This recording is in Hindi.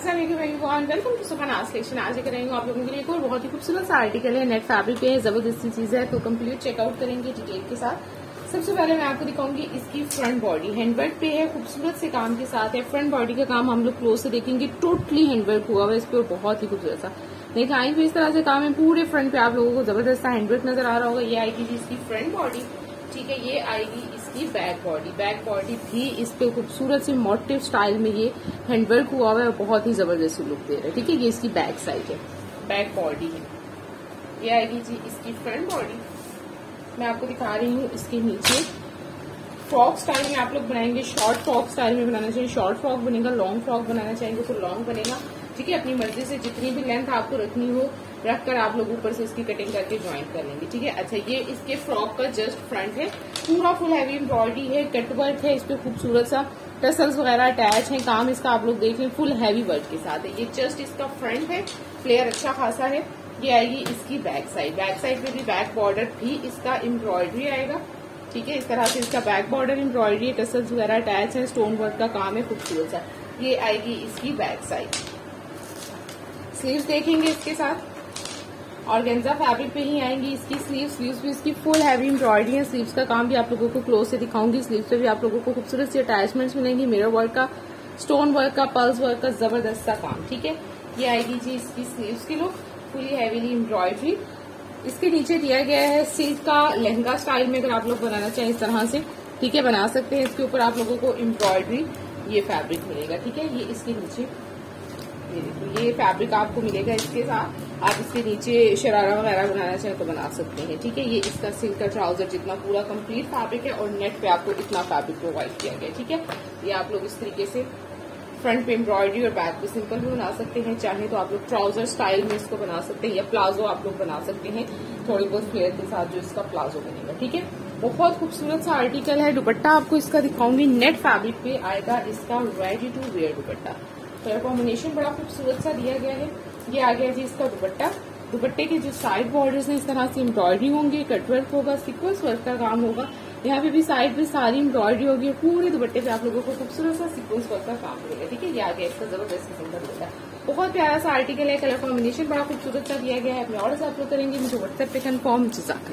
वेलकम टू सुबह सेक्शन आज आई आप लोगों के लिए और बहुत ही खूबसूरत सा आर्टिकल है। नेट फैब्रिक पे ज़बरदस्ती चीज़ है तो कंप्लीट चेकआउट करेंगे डिटेल के साथ। सबसे पहले मैं आपको दिखाऊँगी इसकी फ्रंट बॉडी हैंडवर्क पे है, खूबसूरत से काम के साथ है। फ्रंट बॉडी का काम हम लोग क्लोज से देखेंगे। टोटली हैंडवर्क हुआ हुआ है इस पर बहुत ही खूबसूरत सा। देखा आई इस तरह से काम है। पूरे फ्रंट पे आप लोगों को ज़बरदस्त हैंडवर्क नज़र आ रहा होगा। ये आएगी इसकी फ्रंट बॉडी ठीक है, ये आएगी इसकी बैक बॉडी बैक बॉडी भी इस पे खूबसूरत से मोटिव स्टाइल में ये हैंडवर्क हुआ हुआ है बहुत ही ज़बरदस्त लुक दे रहा है। ठीक है, ये इसकी बैक साइड है। बैक बॉडी है। ये आएगी जी, इसकी फ्रंट बॉडी मैं आपको दिखा रही हूँ इसके नीचे। फ्रॉक स्टाइल में आप लोग बनाएँगे शॉर्ट फ्रॉक स्टाइल में बनाना चाहिए। शॉर्ट फ्रॉक बनेगा लॉन्ग फ्रॉक बनाना चाहेंगे तो लॉन्ग बनेगा। ठीक है, अपनी मर्ज़ी से जितनी भी लेंथ आपको रखनी हो, रखकर आप लोग ऊपर से इसकी कटिंग करके ज्वाइन कर लेंगे, ठीक है? अच्छा ये इसके फ्रॉक का जस्ट फ्रंट है, पूरा फुल हैवी एम्ब्रॉयडरी है कट वर्क है इस पर खूबसूरत सा टसल्स वगैरह अटैच है, काम इसका आप लोग देख लें फुल हैवी वर्क के साथ है। ये जस्ट इसका फ्रंट है फ्लेयर अच्छा खासा है। ये आएगी इसकी बैक साइड बैक साइड में भी बैक बॉर्डर भी इसका एम्ब्रॉयडरी आएगा, ठीक है? इस तरह से इसका बैक बॉर्डर एम्ब्रॉयडरी टसल्स वगैरह अटैच है स्टोन वर्क का काम है, खूबसूरत सा। ये आएगी इसकी बैक साइड स्लीव्स देखेंगे इसके साथ। और गेंजा फैब्रिक पे ही आएँगी इसकी स्लीव स्लीव्स भी इसकी फुल हैवी एम्ब्रॉयडरी है। स्लीव्स का काम भी आप लोगों को क्लोज से दिखाऊँगी। स्लीव्स पे भी आप लोगों को खूबसूरत सी अटैचमेंट्स मिलेंगी। मिरर वर्क का स्टोन वर्क का पल्स वर्क का ज़बरदस्त सा काम, ठीक है? ये आएगी जी इसकी स्लीव्स की लुक फुली हैवीली एम्ब्रॉयडरी इसके नीचे दिया गया है सिल्क का लहंगा स्टाइल में, अगर आप लोग बनाना चाहें इस तरह से, ठीक है? बना सकते हैं। इसके ऊपर आप लोगों को एम्ब्रॉयडरी ये फैब्रिक मिलेगा, ठीक है? ये इसके नीचे ये देखो ये फैब्रिक आपको मिलेगा इसके साथ। आप इसके नीचे शरारा वगैरह बनाना चाहें तो बना सकते हैं, ठीक है? ये इसका सिल्क का ट्राउज़र जितना पूरा कंप्लीट फैब्रिक है और नेट पे आपको इतना फैब्रिक प्रोवाइड किया गया ठीक है? ये आप लोग इस तरीके से फ्रंट पे एम्ब्रॉयडरी और बैक पे सिंपल भी बना सकते हैं। चाहे तो आप लोग ट्राउज़र स्टाइल में इसको बना सकते हैं या प्लाजो आप लोग बना सकते हैं। थोड़ी बहुत फ्लेयर के साथ जो इसका प्लाजो बनेगा, ठीक है? बहुत खूबसूरत सा आर्टिकल है। दुपट्टा आपको इसका दिखाऊँगी। नेट फैब्रिक पे आएगा इसका ready to wear dupatta. Colour combination बड़ा खूबसूरत सा दिया गया है। ये आ गया जी इसका दुपट्टा। दुपट्टे के जो साइड बॉर्डर्स हैं, इस तरह से एम्ब्रॉयडरी होंगे कटवर्क होगा सिक्वेंस वर्क का काम होगा। यहाँ पे भी साइड पे सारी एम्ब्रॉयडरी होगी और पूरे दुपट्टे पे आप लोगों को खूबसूरत सा सिक्वेंस वर्क का काम मिलेगा। ठीक है, ये आ गया इसका ज़बरदस्त किस्म का दुपट्टा। बहुत प्यारा सा आर्टिकल है कलर कॉम्बिनेशन बड़ा खूबसूरत सा दिया गया है। अपने ऑर्डर अपलोड करेंगे, मुझे व्हाट्सएप पे कन्फर्म जजाक